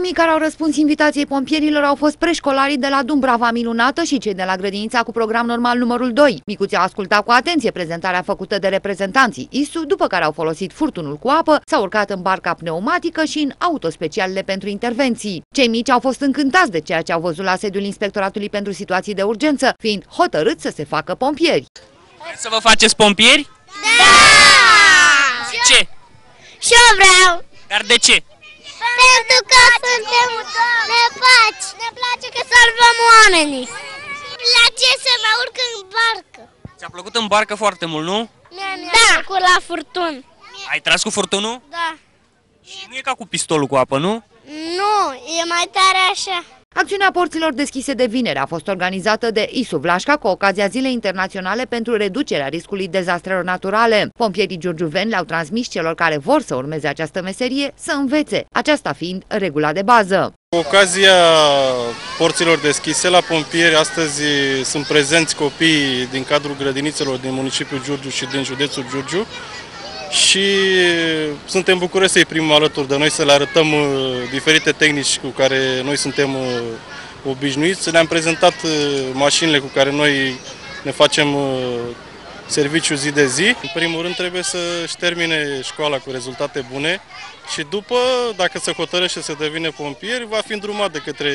Primii care au răspuns invitației pompierilor au fost preșcolarii de la Dumbrava Minunată și cei de la grădinița cu program normal numărul 2. Micuții au ascultat cu atenție prezentarea făcută de reprezentanții ISU, după care au folosit furtunul cu apă, s-au urcat în barca pneumatică și în autospecialele pentru intervenții. Cei mici au fost încântați de ceea ce au văzut la sediul Inspectoratului pentru Situații de Urgență, fiind hotărâți să se facă pompieri. Să vă faceți pompieri? Da! Ce? Și eu vreau! Dar de ce? Pentru că suntem nefaci. Ne place că salvăm oamenii. La ce să mă urc în barcă? Ți-a plăcut în barcă foarte mult, nu? Da. Cu la furtun. Ai tras cu furtunul? Da. Și nu e ca cu pistolul cu apă, nu? Nu, e mai tare așa. Acțiunea porților deschise de vineri a fost organizată de ISU Vlașca cu ocazia Zilei Internaționale pentru reducerea riscului dezastrelor naturale. Pompierii giurgiuveni le-au transmis celor care vor să urmeze această meserie să învețe, aceasta fiind regula de bază. Cu ocazia porților deschise la pompieri, astăzi sunt prezenți copii din cadrul grădinițelor din municipiul Giurgiu și din județul Giurgiu și suntem bucuroși să-i primim alături de noi, să le arătăm uh, diferite tehnici cu care noi suntem uh, obișnuiți. Le-am prezentat uh, mașinile cu care noi ne facem serviciu zi de zi. În primul rând trebuie să-și termine școala cu rezultate bune și după, dacă se hotărăște să devine pompier, va fi îndrumat de către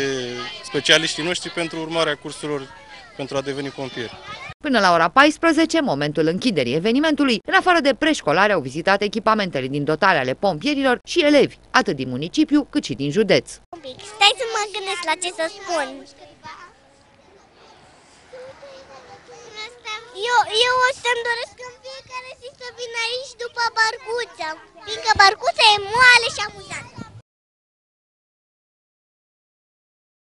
specialiștii noștri pentru urmarea cursurilor pentru a deveni pompier. Până la ora 14, momentul închiderii evenimentului, în afară de preșcolari au vizitat echipamentele din dotare ale pompierilor și elevi, atât din municipiu cât și din județ. Stai să mă gândesc la ce să spun. Eu, eu o să-mi doresc în fiecare zi să vin aici după barcuța, fiindcă barcuța e moale și amuzantă.